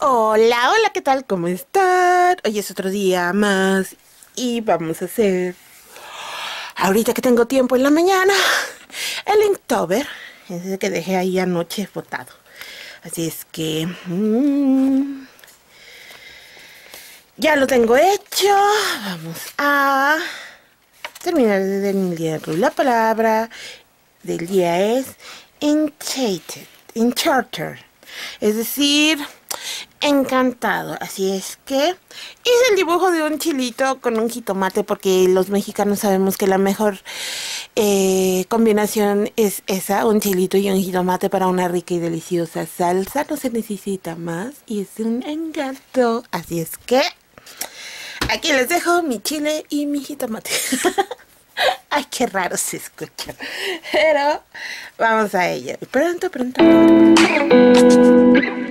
Hola, hola, ¿qué tal? ¿Cómo están? Hoy es otro día más y vamos a hacer, ahorita que tengo tiempo en la mañana, el Inktober, ese que dejé ahí anoche botado. Así es que... mm, ya lo tengo hecho. Vamos a terminar de delinearlo. La palabra del día es enchanted. Es decir, encantado. Así es que hice el dibujo de un chilito con un jitomate porque los mexicanos sabemos que la mejor eh, combinación es esa, un chilito y un jitomate para una rica y deliciosa salsa. No se necesita más y es un encanto. Así es que aquí les dejo mi chile y mi jitomate. Ay, qué raro se escucha. Pero vamos a ello. Pronto, pronto, pronto.